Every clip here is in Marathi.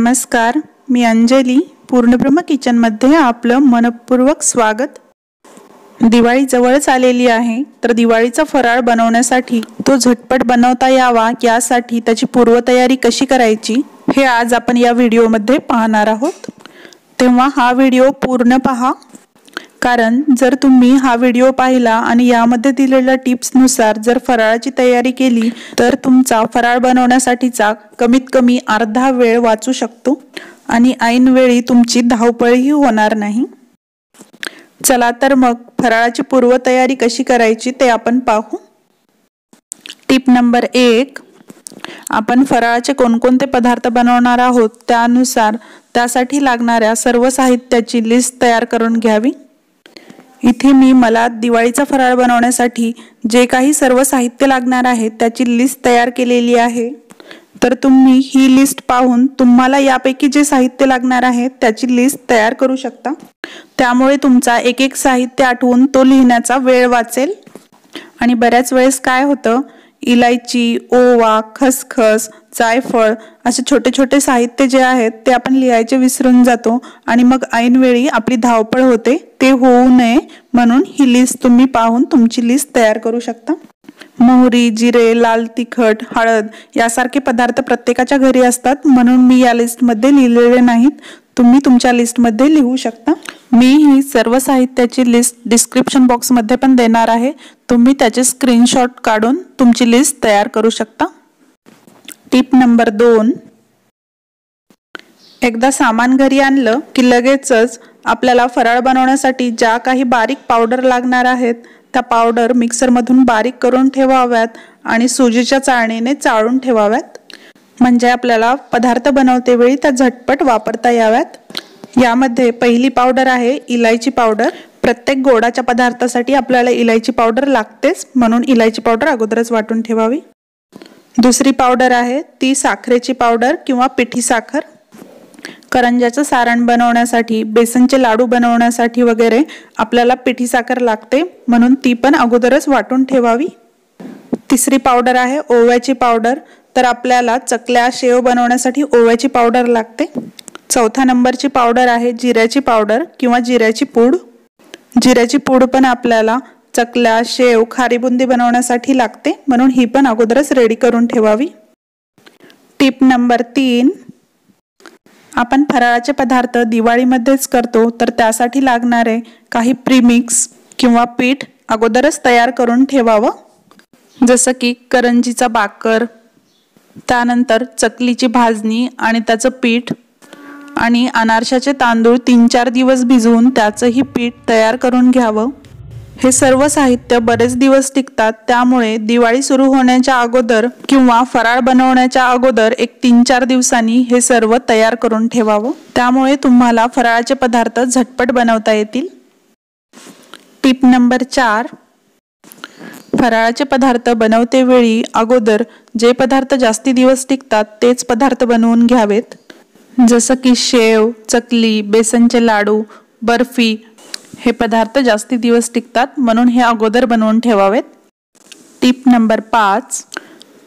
नमस्कार मी अंजली पूर्णब्रह्म किचनमध्ये आपलं मनपूर्वक स्वागत. दिवाळी जवळच आलेली आहे तर दिवाळीचा फराळ बनवण्यासाठी तो झटपट बनवता यावा यासाठी त्याची पूर्वतयारी कशी करायची हे आज आपण या व्हिडिओमध्ये पाहणार आहोत. तेव्हा हा व्हिडिओ पूर्ण पहा. कारण जर तुम्ही हा व्हिडिओ पाहिला आणि यामध्ये दिलेल्या टिप्सनुसार जर फराळाची तयारी केली तर तुमचा फराळ बनवण्यासाठीचा कमीत कमी अर्धा वेळ वाचू शकतो आणि ऐनवेळी तुमची धावपळही होणार नाही. चला तर मग फराळाची पूर्वतयारी कशी करायची ते आपण पाहू. टिप नंबर एक आपण फराळाचे कोणकोणते पदार्थ बनवणार आहोत त्यानुसार त्यासाठी लागणाऱ्या सर्व साहित्याची लिस्ट तयार करून घ्यावी. इथे मी मला दिवाळीचा फराळ बनवण्यासाठी जे काही सर्व साहित्य लागणार आहे त्याची लिस्ट तयार केलेली आहे. तर तुम्ही ही लिस्ट पाहून तुम्हाला यापैकी जे साहित्य लागणार आहे त्याची लिस्ट तयार करू शकता. त्यामुळे तुमचा एक एक साहित्य आठवून तो लिहिण्याचा वेळ वाचेल. आणि बऱ्याच वेळेस काय होतं इलायची ओवा खसखस जायफळ असे छोटे छोटे साहित्य जे आहेत ते आपण लिहायचे विसरून जातो आणि मग ऐनवेळी आपली धावपळ होते ते होऊ नये म्हणून ही लिस्ट तुम्ही पाहून तुमची लिस्ट तयार करू शकता. मोहरी जिरे लाल तिखट हळद यासारखे पदार्थ प्रत्येकाच्या घरी असतात म्हणून मी या लिस्टमध्ये लिहिलेले नाहीत. तुम्ही तुमच्या लिस्टमध्ये लिहू शकता? मी ही सर्व साहित्याची लिस्ट डिस्क्रिप्शन बॉक्समध्ये पण देणार आहे. तुम्ही त्याचे स्क्रीनशॉट काढून तुमची लिस्ट तयार करू शकता. टिप नंबर दोन. एकदा सामान घरी आणलं की लगेचच आपल्याला फराळ बनवण्यासाठी ज्या काही बारीक पावडर लागणार आहेत त्या पावडर मिक्सरमधून बारीक करून ठेवाव्यात आणि सुजीच्या चाळणीने चाळून ठेवाव्यात. म्हणजे आपल्याला पदार्थ बनवते वेळी त्या झटपट वापरता याव्यात. यामध्ये पहिली पावडर आहे इलायची पावडर प्रत्येक गोडाच्या पदार्थासाठी आपल्याला इलायची पावडर लागतेच म्हणून इलायची पावडर अगोदरच वाटून ठेवावी. दुसरी पावडर आहे ती साखरेची पावडर किंवा पिठी साखर. करंजाचं सारण बनवण्यासाठी बेसनचे लाडू बनवण्यासाठी वगैरे आपल्याला पिठी साखर लागते म्हणून ती पण अगोदरच वाटून ठेवावी. तिसरी पावडर आहे ओव्याची पावडर तर आपल्याला चकल्या शेव बनवण्यासाठी ओव्याची पावडर लागते. चौथ्या नंबरची पावडर आहे जिऱ्याची पावडर किंवा जिऱ्याची पूड. जिऱ्याची पूड पण आपल्याला चकल्या शेव खारी बुंदी बनवण्यासाठी लागते. म्हणून ही पण अगोदरच रेडी करून ठेवावी. टिप नंबर तीन. आपण फराळाचे पदार्थ दिवाळीमध्येच करतो तर त्यासाठी लागणारे काही प्रीमिक्स किंवा पीठ अगोदरच तयार करून ठेवावं. जसं की करंजीचा बाकर त्यानंतर चकलीची भाजणी आणि त्याचं पीठ आणि अनारशाचे तांदूळ तीन चार दिवस भिजवून त्याचंही पीठ तयार करून घ्यावं. हे सर्व साहित्य बरेच दिवस टिकतात त्यामुळे दिवाळी सुरू होण्याच्या अगोदर किंवा फराळ बनवण्याच्या अगोदर एक तीन चार दिवसांनी हे सर्व तयार करून ठेवावं. त्यामुळे तुम्हाला फराळाचे पदार्थ झटपट बनवता येतील. टिप नंबर चार. फराळाचे पदार्थ बनवते वेळी अगोदर जे पदार्थ जास्ती दिवस टिकतात तेच पदार्थ बनवून घ्यावेत. जसं की शेव चकली बेसनचे लाडू बर्फी हे पदार्थ जास्ती दिवस टिकतात म्हणून हे अगोदर बनवून ठेवावेत. टिप नंबर पाच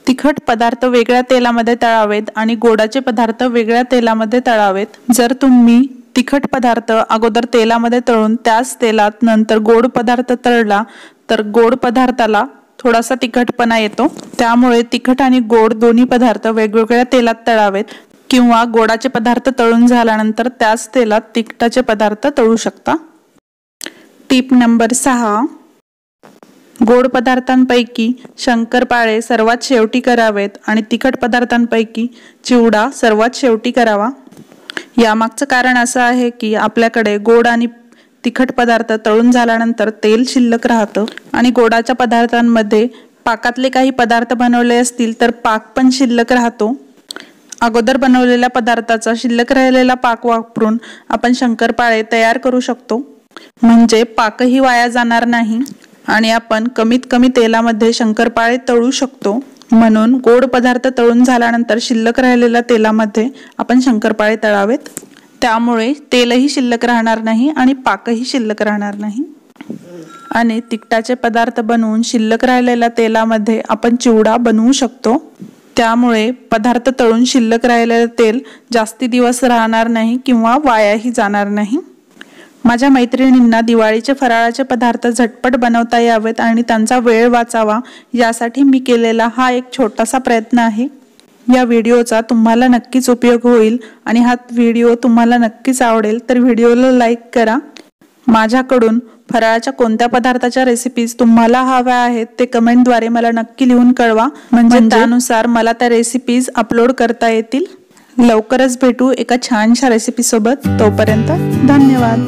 तिखट पदार्थ वेगळ्या तेलामध्ये तळावेत आणि गोडाचे पदार्थ वेगळ्या तेलामध्ये तळावेत. जर तुम्ही तिखट पदार्थ अगोदर तेलामध्ये तळून त्याच तेलात नंतर गोड पदार्थ तळला तर गोड पदार्थाला थोडासा तिखटपणा येतो. त्यामुळे तिखट आणि गोड दोन्ही पदार्थ वेगवेगळ्या तेलात तळावेत किंवा गोडाचे पदार्थ तळून झाल्यानंतर त्याच तेलात तिखटाचे पदार्थ तळू शकता. टीप नंबर सहा. गोड पदार्थांपैकी शंकरपाळे सर्वात शेवटी करावेत आणि तिखट पदार्थांपैकी चिवडा सर्वात शेवटी करावा. यामागचं कारण असं आहे की आपल्याकडे गोड आणि तिखट पदार्थ तळून झाल्यानंतर तेल शिल्लक राहतं. आणि गोडाच्या पदार्थांमध्ये पाकातले काही पदार्थ बनवले असतील तर पाक पण शिल्लक राहतो. अगोदर बनवलेल्या पदार्थाचा शिल्लक राहिलेला पाक वापरून आपण शंकरपाळे तयार करू शकतो. म्हणजे पाकही वाया जाणार नाही आणि आपण कमीत कमी तेलामध्ये शंकरपाळे तळू शकतो. म्हणून गोड पदार्थ तळून झाल्यानंतर शिल्लक राहिलेल्या तेलामध्ये आपण शंकरपाळे तळावेत. त्यामुळे तेलही शिल्लक राहणार नाही आणि पाकही शिल्लक राहणार नाही. आणि तिखटाचे पदार्थ बनवून शिल्लक राहिलेल्या तेलामध्ये आपण चिवडा बनवू शकतो. त्यामुळे पदार्थ तळून शिल्लक राहिलेलं तेल जास्ती दिवस राहणार नाही किंवा वायाही जाणार नाही. माझ्या मैत्रिणींना दिवाळीचे फराळाचे पदार्थ झटपट बनवता यावेत आणि त्यांचा वेळ वाचावा यासाठी मी केलेला हा एक छोटासा प्रयत्न आहे. या व्हिडिओचा तुम्हाला नक्कीच उपयोग होईल आणि हा व्हिडिओ तुम्हाला नक्कीच आवडेल तर व्हिडिओला लाईक करा. माझ्याकडून फराळाच्या कोणत्या पदार्थाच्या रेसिपीज तुम्हाला हव्या आहेत ते कमेंटद्वारे मला नक्की लिहून कळवा. म्हणजे, म्हणजे? त्यानुसार मला त्या रेसिपीज अपलोड करता येतील. लवकरच भेटू एका छानशा रेसिपीसोबत तोपर्यंत धन्यवाद.